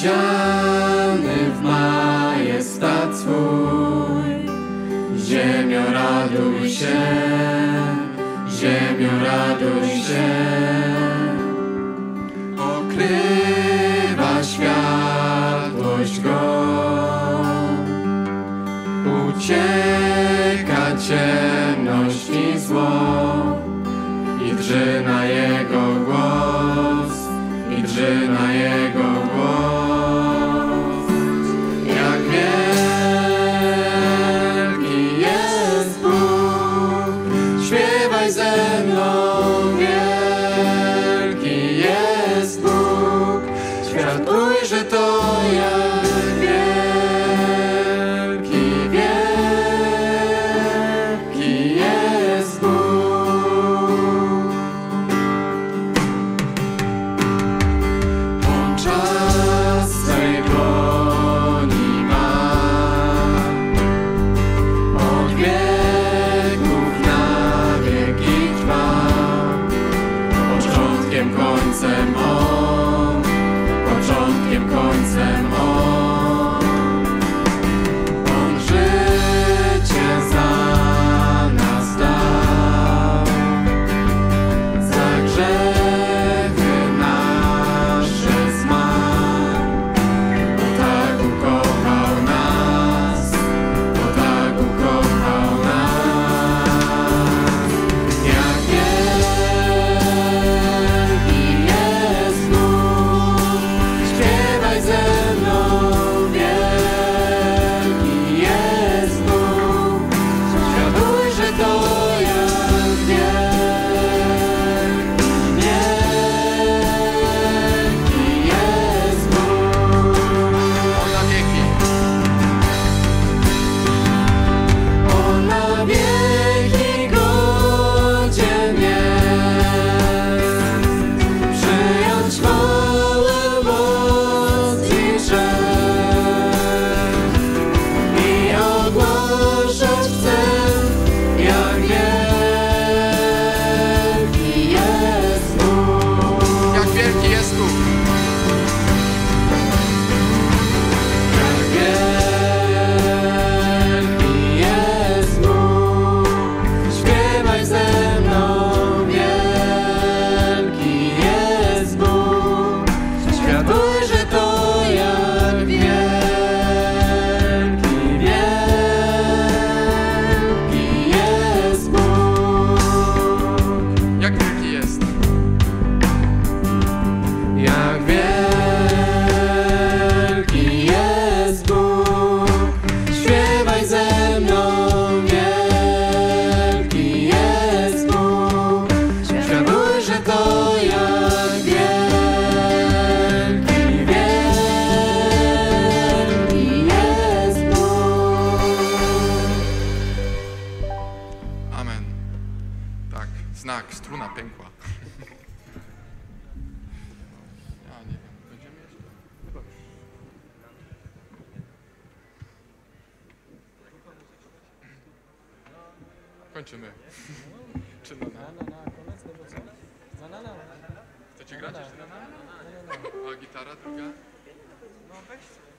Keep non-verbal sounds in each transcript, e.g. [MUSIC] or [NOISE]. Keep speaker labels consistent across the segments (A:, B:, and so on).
A: odziany w majestat swój. Ziemio raduj się, ziemio raduj się. Okrywa światłość go, ucieka ciemność i zło. I drży na jego głos, i drży na jego wielkiem końcem on. kończymy. Czy na na?
B: Na na koniec tego co? Na na na. Chcecie grać jeszcze na na? A gitara druga?
A: No
B: weź.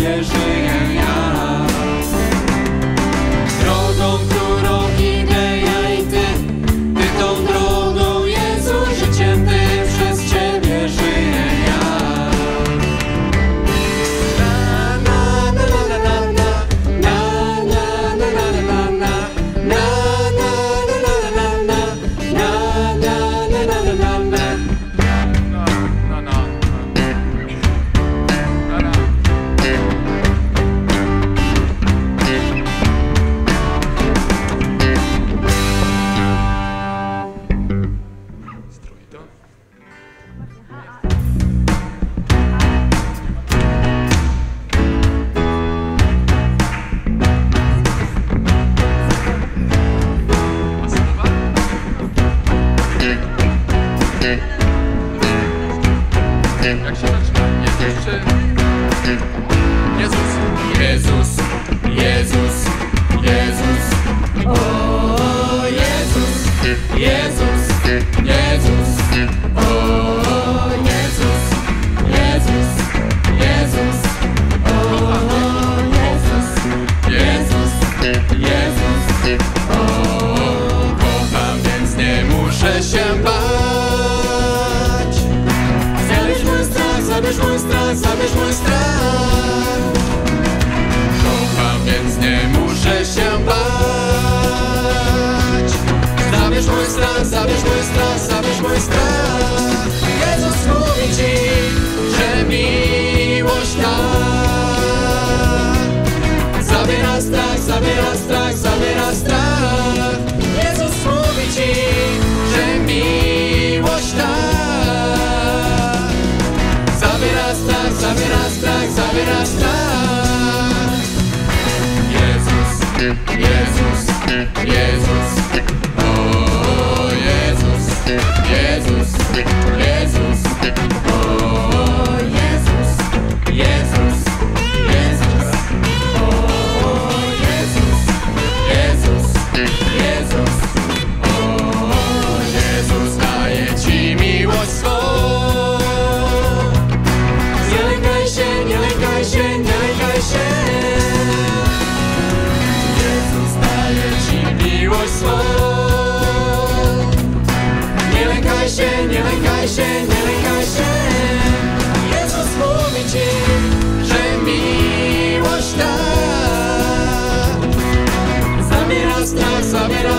B: wierzy.
A: Yes, Jezus, Jezus.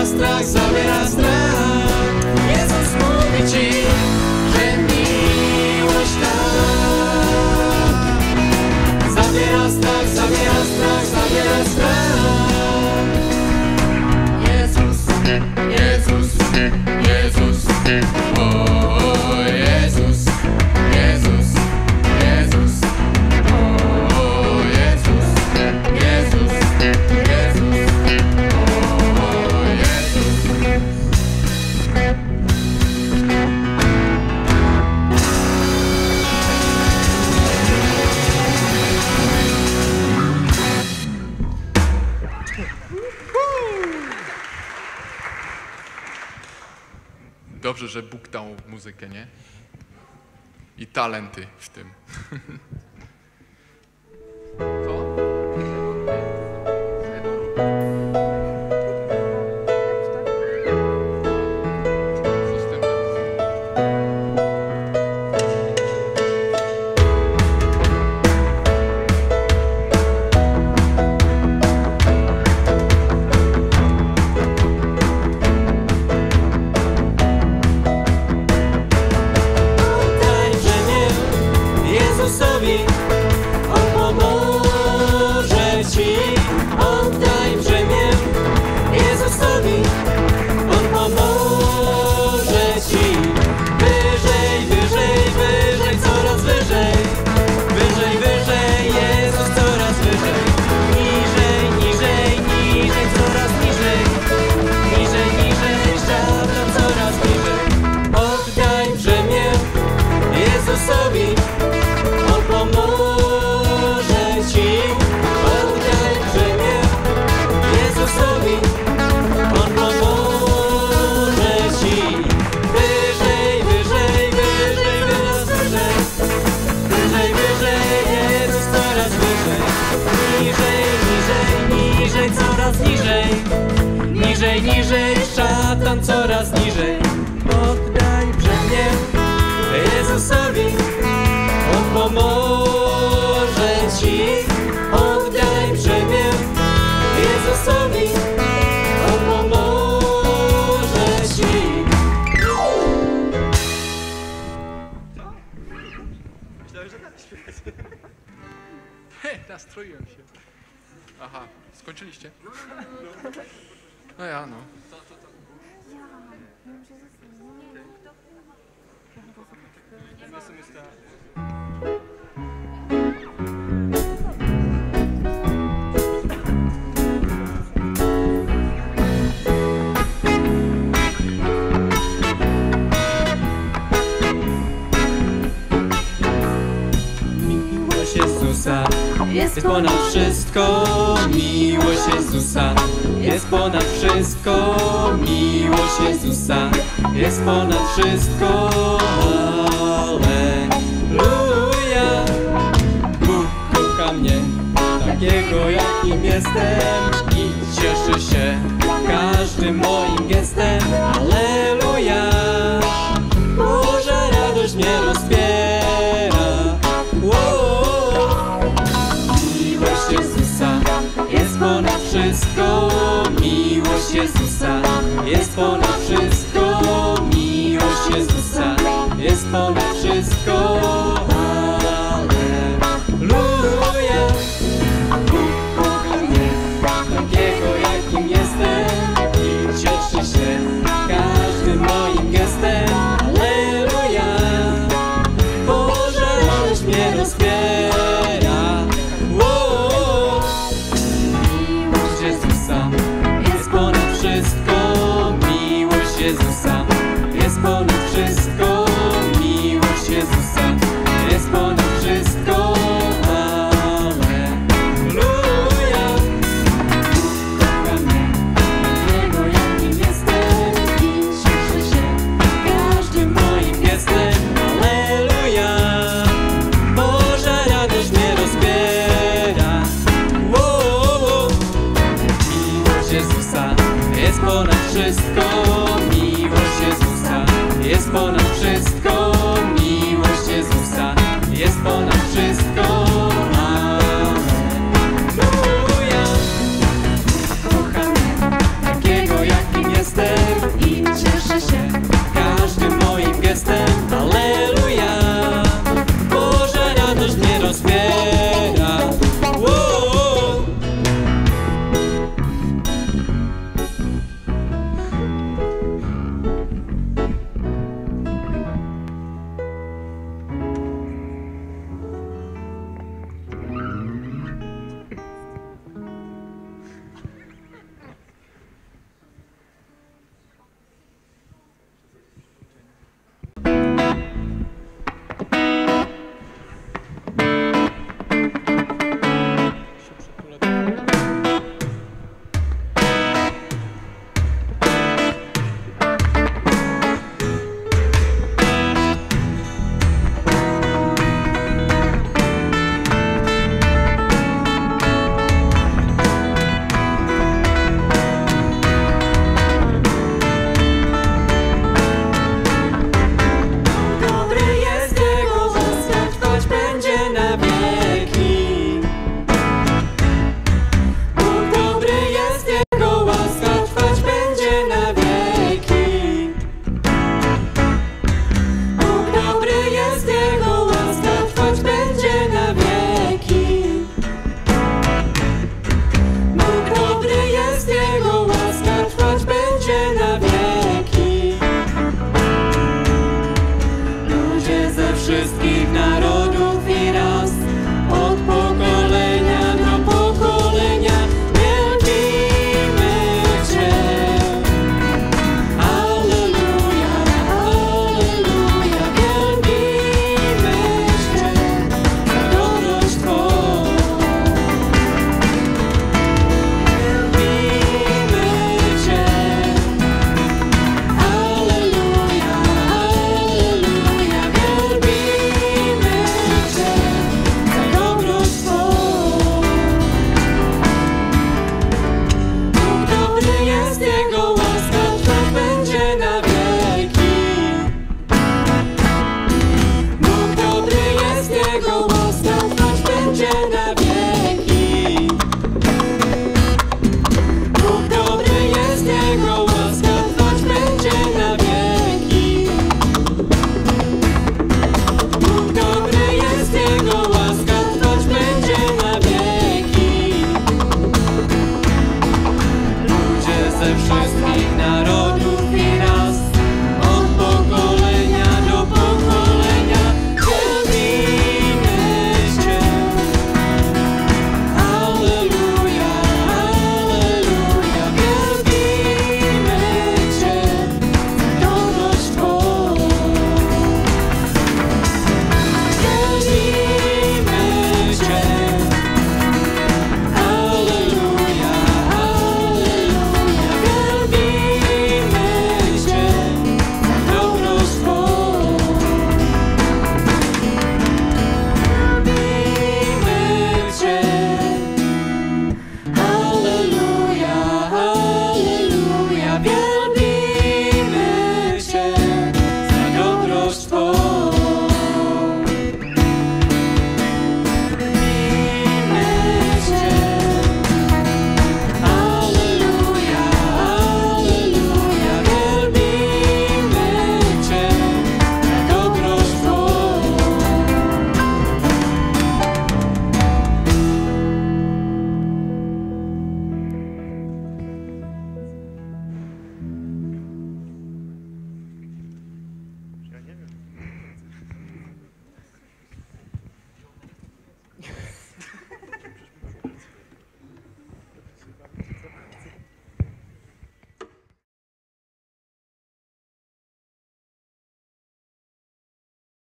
A: Astras, saber astras. że
B: Bóg dał muzykę, nie? I talenty w tym. [LAUGHS] Co? Się. Aha, skończyliście? No, no,
A: no, no ja, no. Jestem jest ponad wszystko miłość Jezusa. Jest ponad wszystko miłość Jezusa. Jest ponad wszystko. Alleluja. Bóg kocha mnie takiego jakim jestem i cieszy for us.